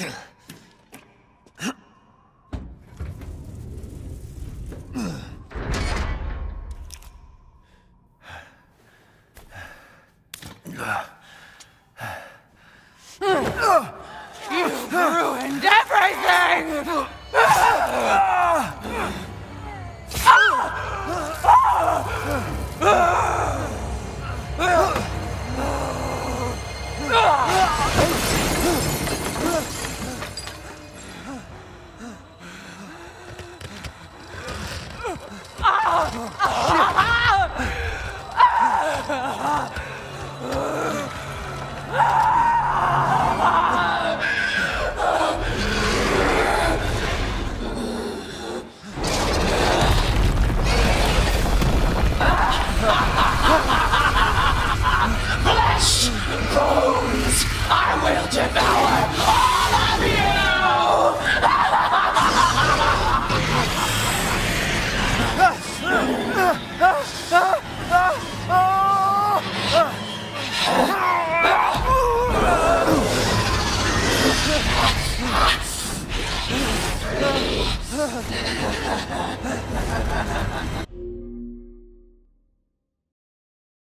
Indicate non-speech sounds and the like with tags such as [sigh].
You've Flesh! Bones! I will devour Ah! [laughs]